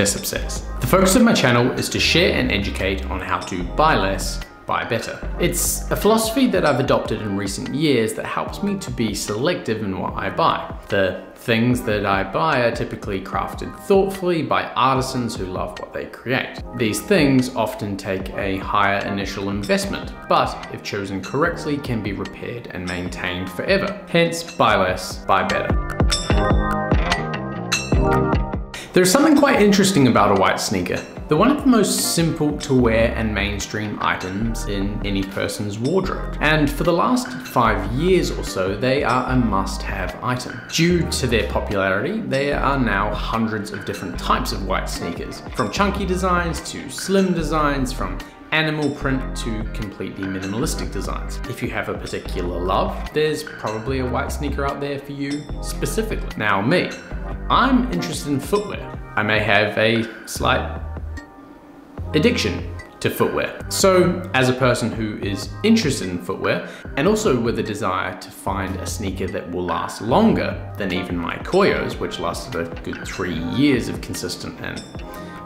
Jessup Says. The focus of my channel is to share and educate on how to buy less, buy better. It's a philosophy that I've adopted in recent years that helps me to be selective in what I buy. The things that I buy are typically crafted thoughtfully by artisans who love what they create. These things often take a higher initial investment, but if chosen correctly can be repaired and maintained forever. Hence, buy less, buy better. There's something quite interesting about a white sneaker. They're one of the most simple to wear and mainstream items in any person's wardrobe. And for the last five years or so, they are a must-have item. Due to their popularity, there are now hundreds of different types of white sneakers, from chunky designs to slim designs, from animal print to completely minimalistic designs. If you have a particular love, there's probably a white sneaker out there for you specifically. Now me, I'm interested in footwear. I may have a slight addiction to footwear. So as a person who is interested in footwear and also with a desire to find a sneaker that will last longer than even my Koios, which lasted a good three years of consistent and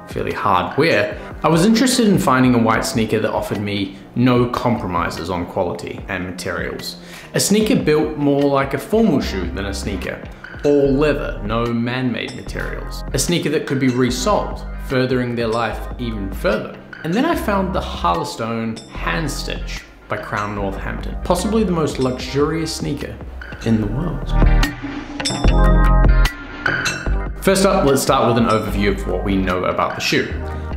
fairly hard wear, I was interested in finding a white sneaker that offered me no compromises on quality and materials. A sneaker built more like a formal shoe than a sneaker, all leather, no man-made materials. A sneaker that could be resold, furthering their life even further. And then I found the Harlestone Hand Stitch by Crown Northampton, possibly the most luxurious sneaker in the world. First up, let's start with an overview of what we know about the shoe.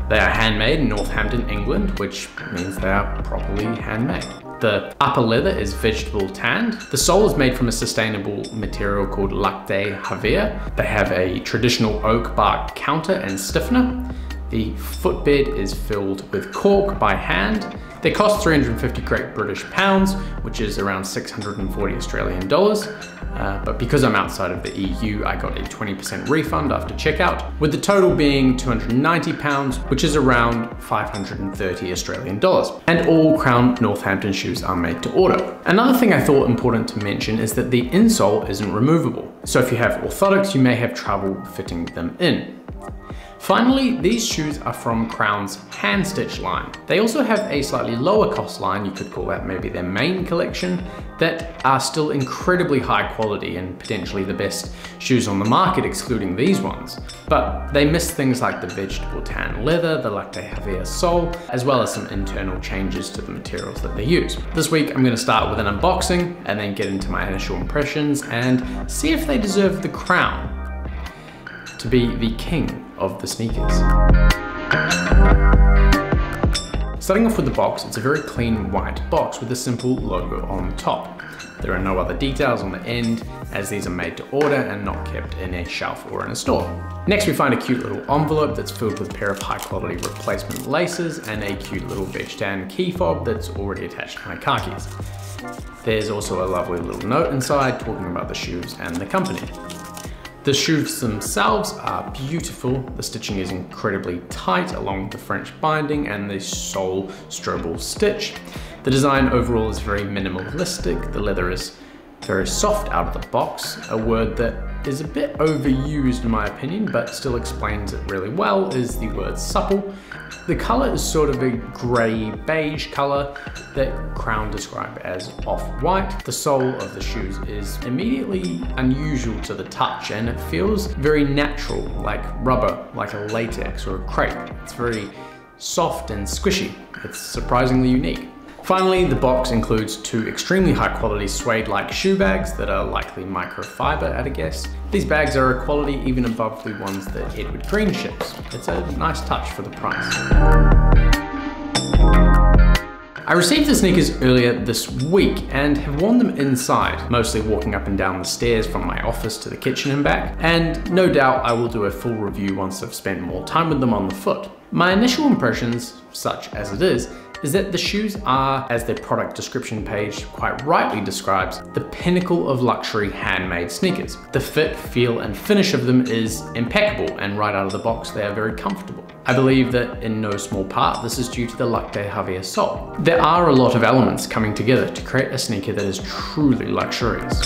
They are handmade in Northampton, England, which means they are properly handmade. The upper leather is vegetable tanned. The sole is made from a sustainable material called Lacte Hevea. They have a traditional oak bark counter and stiffener. The footbed is filled with cork by hand. They cost 350 Great British pounds, which is around 640 Australian dollars. Uh, but because I'm outside of the EU, I got a 20% refund after checkout, with the total being 290 pounds, which is around 530 Australian dollars. And all Crown Northampton shoes are made to order. Another thing I thought important to mention is that the insole isn't removable. So if you have orthotics, you may have trouble fitting them in. Finally, these shoes are from Crown's hand stitch line. They also have a slightly lower cost line, you could call that maybe their main collection, that are still incredibly high quality and potentially the best shoes on the market excluding these ones. But they miss things like the vegetable tan leather, the Lacte Hevea sole, as well as some internal changes to the materials that they use. This week I'm going to start with an unboxing and then get into my initial impressions and see if they deserve the crown to be the king of the sneakers. Starting off with the box, it's a very clean white box with a simple logo on top. There are no other details on the end as these are made to order and not kept in a shelf or in a store. Next we find a cute little envelope that's filled with a pair of high quality replacement laces and a cute little Vegtan key fob that's already attached to my keys. There's also a lovely little note inside talking about the shoes and the company. The shoes themselves are beautiful. The stitching is incredibly tight along the French binding and the sole strobel stitch. The design overall is very minimalistic. The leather is very soft out of the box, a word that is a bit overused in my opinion, but still explains it really well, is the word supple. The color is sort of a gray beige color that Crown describe as off-white. The sole of the shoes is immediately unusual to the touch and it feels very natural, like rubber, like a latex or a crepe. It's very soft and squishy. It's surprisingly unique. Finally, the box includes two extremely high quality suede-like shoe bags that are likely microfiber at a guess. These bags are a quality even above the ones that Edward Green ships. It's a nice touch for the price. I received the sneakers earlier this week and have worn them inside, mostly walking up and down the stairs from my office to the kitchen and back, and no doubt I will do a full review once I've spent more time with them on the foot. My initial impressions, such as it is, is that the shoes are, as their product description page quite rightly describes, the pinnacle of luxury handmade sneakers. The fit, feel, and finish of them is impeccable, and right out of the box, they are very comfortable. I believe that in no small part, this is due to the Lacte Hevea sole. There are a lot of elements coming together to create a sneaker that is truly luxurious.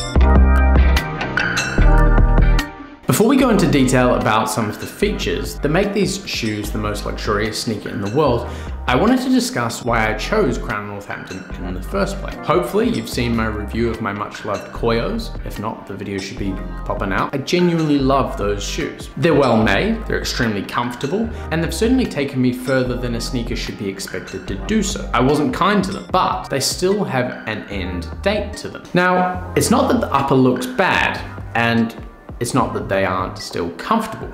Before we go into detail about some of the features that make these shoes the most luxurious sneaker in the world, I wanted to discuss why I chose Crown Northampton in the first place. Hopefully you've seen my review of my much loved Koios. If not, the video should be popping out. I genuinely love those shoes. They're well made, they're extremely comfortable, and they've certainly taken me further than a sneaker should be expected to do so. I wasn't kind to them, but they still have an end date to them. Now, it's not that the upper looks bad, and it's not that they aren't still comfortable.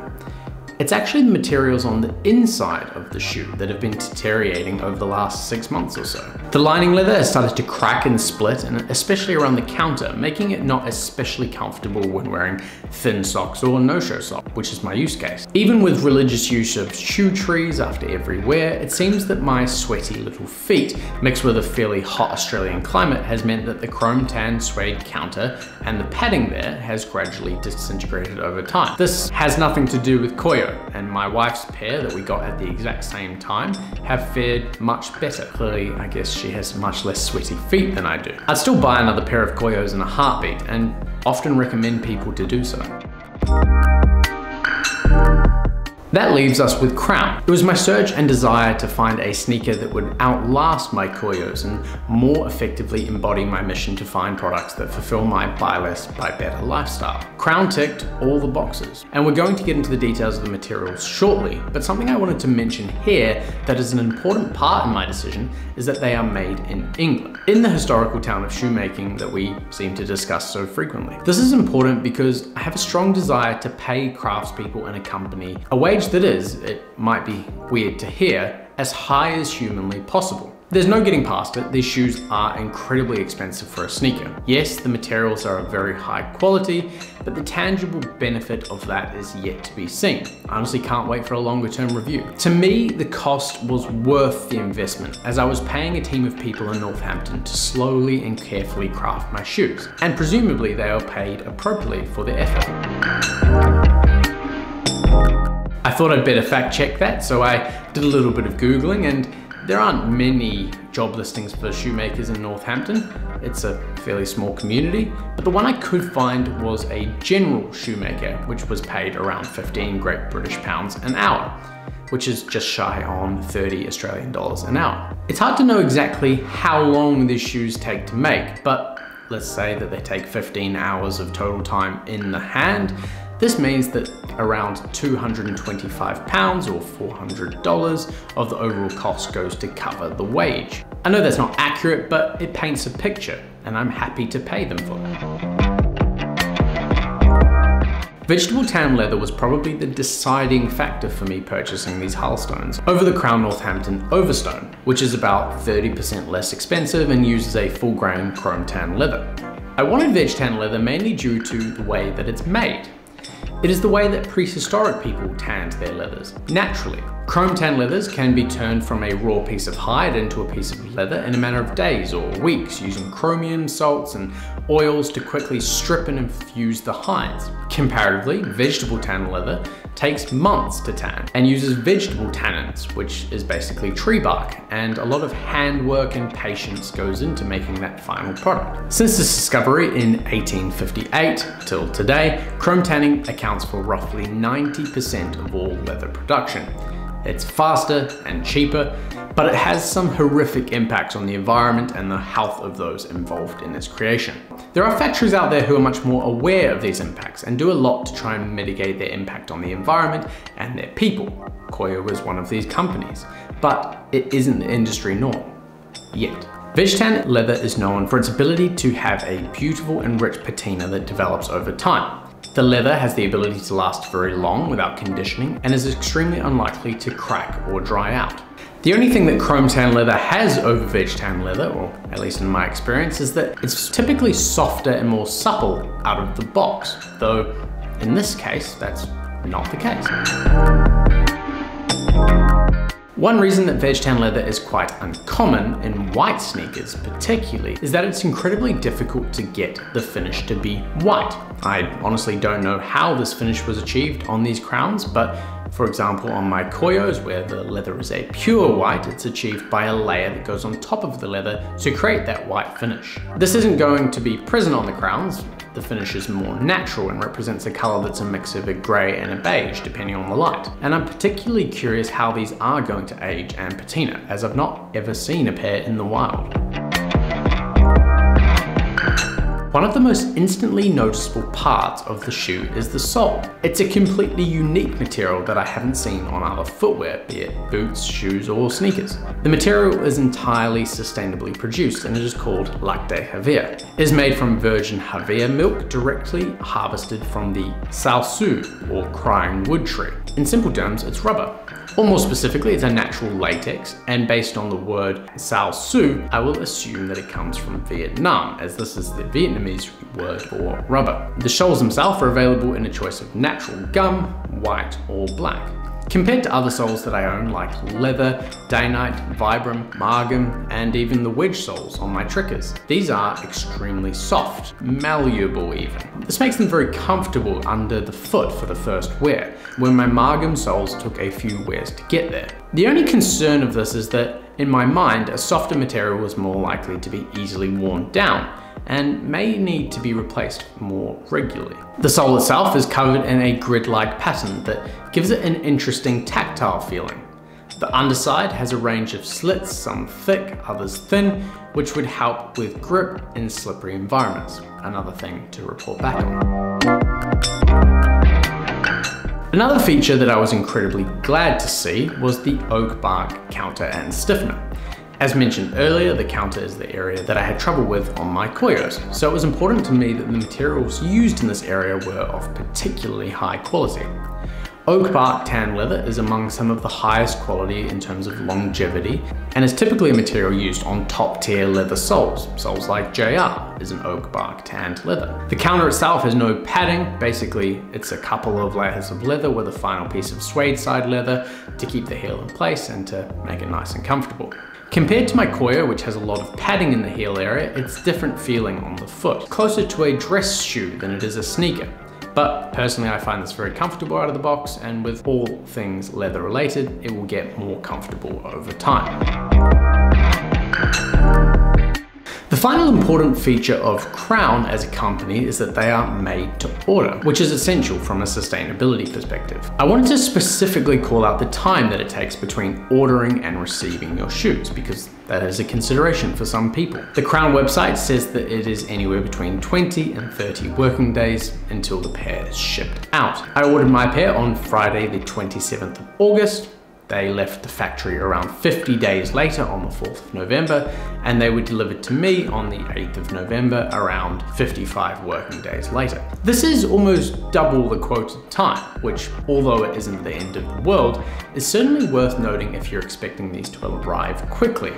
It's actually the materials on the inside of the shoe that have been deteriorating over the last six months or so. The lining leather has started to crack and split, and especially around the counter, making it not especially comfortable when wearing thin socks or no-show socks, which is my use case. Even with religious use of shoe trees after every wear, it seems that my sweaty little feet, mixed with a fairly hot Australian climate, has meant that the chrome tan suede counter and the padding there has gradually disintegrated over time. This has nothing to do with Koio and my wife's pair that we got at the exact same time have fared much better. Clearly, I guess she has much less sweaty feet than I do. I'd still buy another pair of Koios in a heartbeat and often recommend people to do so. That leaves us with Crown. It was my search and desire to find a sneaker that would outlast my Koios and more effectively embody my mission to find products that fulfill my buy less, buy better lifestyle. Crown ticked all the boxes. And we're going to get into the details of the materials shortly, but something I wanted to mention here that is an important part in my decision is that they are made in England, in the historical town of shoemaking that we seem to discuss so frequently. This is important because I have a strong desire to pay craftspeople in a company a that is, it might be weird to hear, as high as humanly possible. There's no getting past it, these shoes are incredibly expensive for a sneaker. Yes, the materials are of very high quality, but the tangible benefit of that is yet to be seen. I honestly can't wait for a longer term review. To me, the cost was worth the investment, as I was paying a team of people in Northampton to slowly and carefully craft my shoes, and presumably they are paid appropriately for their effort. I thought I'd better fact check that, so I did a little bit of Googling and there aren't many job listings for shoemakers in Northampton. It's a fairly small community, but the one I could find was a general shoemaker, which was paid around 15 Great British pounds an hour, which is just shy on 30 Australian dollars an hour. It's hard to know exactly how long these shoes take to make, but let's say that they take 15 hours of total time in the hand, this means that around 225 pounds or $400 of the overall cost goes to cover the wage. I know that's not accurate, but it paints a picture and I'm happy to pay them for it. Vegetable tan leather was probably the deciding factor for me purchasing these Harlestones over the Crown Northampton Overstone, which is about 30% less expensive and uses a full grain chrome tan leather. I wanted veg tan leather mainly due to the way that it's made. It is the way that prehistoric people tanned their leathers, naturally. Chrome tan leathers can be turned from a raw piece of hide into a piece of leather in a matter of days or weeks using chromium, salts and oils to quickly strip and infuse the hides. Comparatively, vegetable tan leather takes months to tan and uses vegetable tannins, which is basically tree bark, and a lot of handwork and patience goes into making that final product. Since this discovery in 1858 till today, chrome tanning accounts for roughly 90% of all leather production. It's faster and cheaper, but it has some horrific impacts on the environment and the health of those involved in its creation. There are factories out there who are much more aware of these impacts and do a lot to try and mitigate their impact on the environment and their people. Koio was one of these companies, but it isn't the industry norm, yet. Vegtan leather is known for its ability to have a beautiful and rich patina that develops over time. The leather has the ability to last very long without conditioning and is extremely unlikely to crack or dry out. The only thing that chrome tan leather has over veg tan leather, or at least in my experience, is that it's typically softer and more supple out of the box, though in this case, that's not the case. One reason that veg tan leather is quite uncommon in white sneakers particularly is that it's incredibly difficult to get the finish to be white. I honestly don't know how this finish was achieved on these crowns, but for example, on my Koios, where the leather is a pure white, it's achieved by a layer that goes on top of the leather to create that white finish. This isn't going to be present on the crowns, The finish is more natural and represents a color that's a mix of a gray and a beige, depending on the light. And I'm particularly curious how these are going to age and patina, as I've not ever seen a pair in the wild. One of the most instantly noticeable parts of the shoe is the sole. It's a completely unique material that I haven't seen on other footwear, be it boots, shoes, or sneakers. The material is entirely sustainably produced and it is called Lacte Hevea. It is made from virgin Hevea milk directly harvested from the Salsu, or crying wood tree. In simple terms, it's rubber. Or more specifically, it's a natural latex, and based on the word Sao Su, I will assume that it comes from Vietnam, as this is the Vietnamese word for rubber. The soles themselves are available in a choice of natural gum, white, or black. Compared to other soles that I own like Leather, Dainite, Vibram, Margom, and even the wedge soles on my Tricker's, these are extremely soft, malleable even. This makes them very comfortable under the foot for the first wear, when my Margom soles took a few wears to get there. The only concern of this is that, in my mind, a softer material was more likely to be easily worn down, and may need to be replaced more regularly. The sole itself is covered in a grid-like pattern that gives it an interesting tactile feeling. The underside has a range of slits, some thick, others thin, which would help with grip in slippery environments. Another thing to report back on. Another feature that I was incredibly glad to see was the oak bark counter and stiffener. As mentioned earlier, the counter is the area that I had trouble with on my Koios, so it was important to me that the materials used in this area were of particularly high quality. Oak bark tan leather is among some of the highest quality in terms of longevity and is typically a material used on top tier leather soles. Soles like JR is an oak bark tanned leather. The counter itself has no padding. Basically, it's a couple of layers of leather with a final piece of suede side leather to keep the heel in place and to make it nice and comfortable. Compared to my Koio, which has a lot of padding in the heel area, it's different feeling on the foot. Closer to a dress shoe than it is a sneaker. But personally, I find this very comfortable out of the box, and with all things leather related, it will get more comfortable over time. The final important feature of Crown as a company is that they are made to order, which is essential from a sustainability perspective. I wanted to specifically call out the time that it takes between ordering and receiving your shoes, because that is a consideration for some people. The Crown website says that it is anywhere between 20 and 30 working days until the pair is shipped out. I ordered my pair on Friday the 27th of August, they left the factory around 50 days later on the 4th of November, and they were delivered to me on the 8th of November around 55 working days later. This is almost double the quoted time, which, although it isn't the end of the world, is certainly worth noting if you're expecting these to arrive quickly.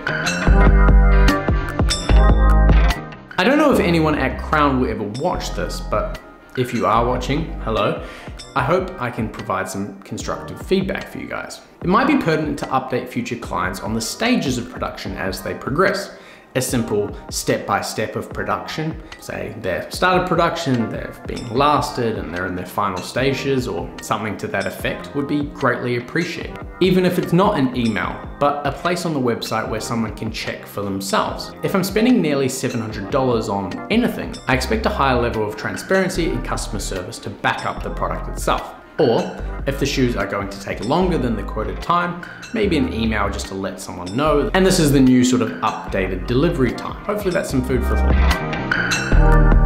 I don't know if anyone at Crown will ever watch this, but if you are watching, hello. I hope I can provide some constructive feedback for you guys. It might be pertinent to update future clients on the stages of production as they progress a simple step-by-step of production. Say they've started production, they've been lasted, and they're in their final stages, or something to that effect would be greatly appreciated. Even if it's not an email, but a place on the website where someone can check for themselves. If I'm spending nearly $700 on anything, I expect a higher level of transparency and customer service to back up the product itself. Or, if the shoes are going to take longer than the quoted time, maybe an email just to let someone know. And this is the new sort of updated delivery time. Hopefully that's some food for thought.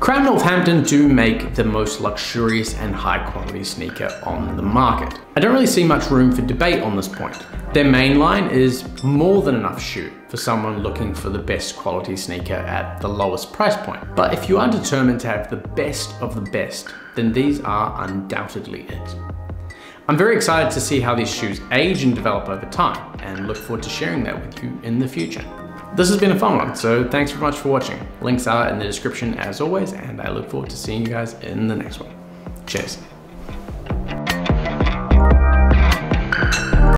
Crown Northampton do make the most luxurious and high quality sneaker on the market. I don't really see much room for debate on this point. Their main line is more than enough shoe for someone looking for the best quality sneaker at the lowest price point. But if you are determined to have the best of the best, then these are undoubtedly it. I'm very excited to see how these shoes age and develop over time and look forward to sharing that with you in the future. This has been a fun one, so thanks very much for watching. Links are in the description as always, and I look forward to seeing you guys in the next one. Cheers.